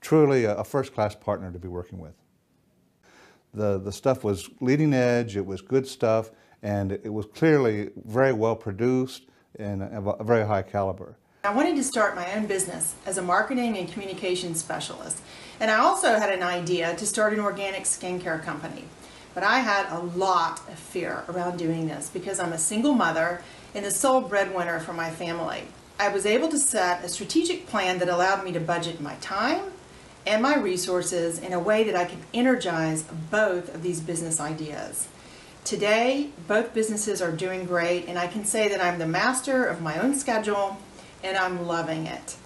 truly a, a first-class partner to be working with. The, the stuff was leading edge, it was good stuff, and it was clearly very well produced and of a very high caliber. I wanted to start my own business as a marketing and communications specialist. And I also had an idea to start an organic skincare company. But I had a lot of fear around doing this because I'm a single mother and the sole breadwinner for my family. I was able to set a strategic plan that allowed me to budget my time and my resources in a way that I can energize both of these business ideas. Today, both businesses are doing great, and I can say that I'm the master of my own schedule and I'm loving it.